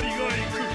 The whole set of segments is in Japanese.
りがいく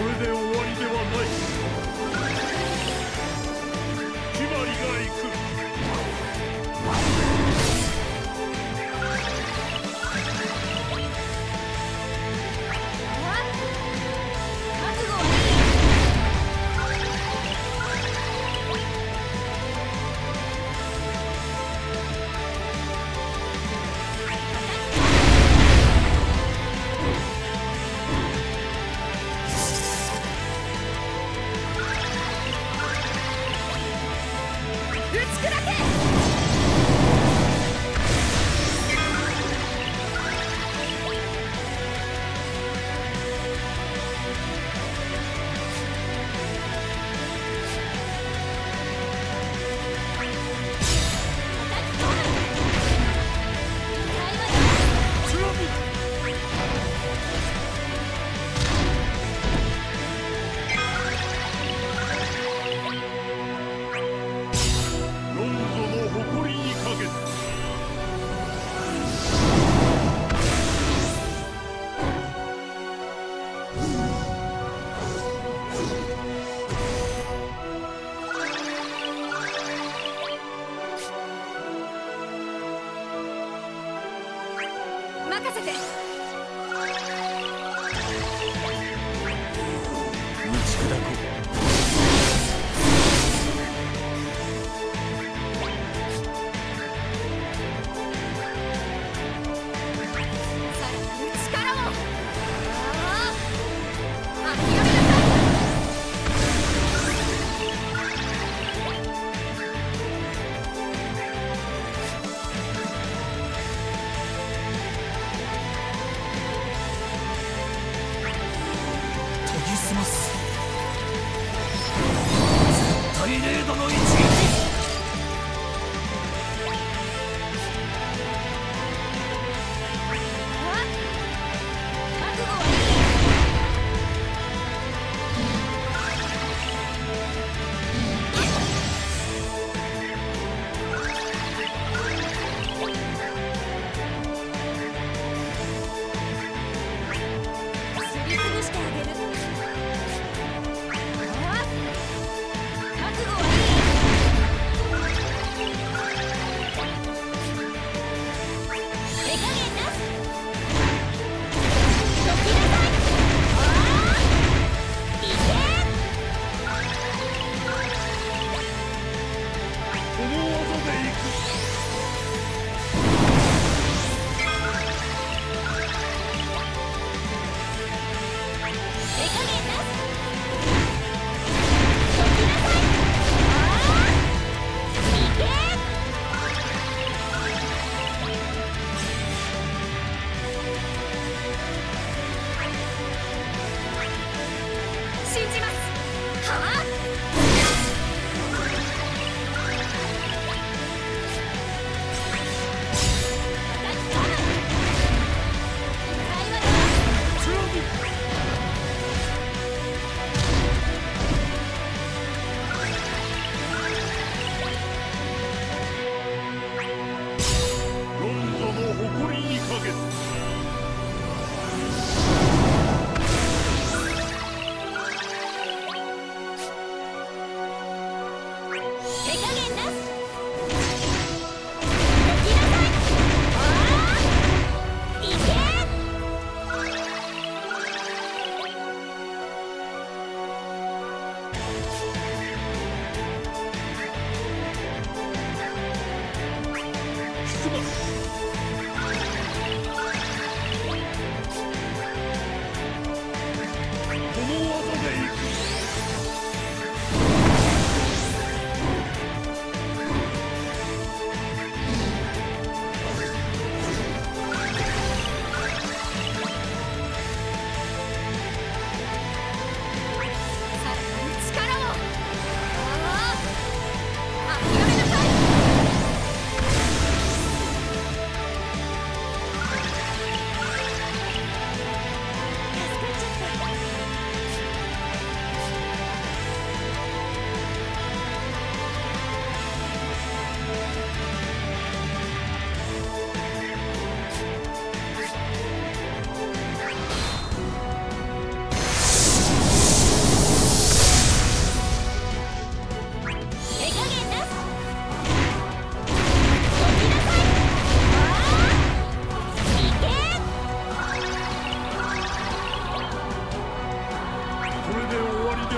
fudeu 不但酷手加減な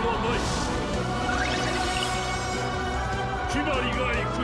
はない。決まりがく